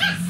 Yes!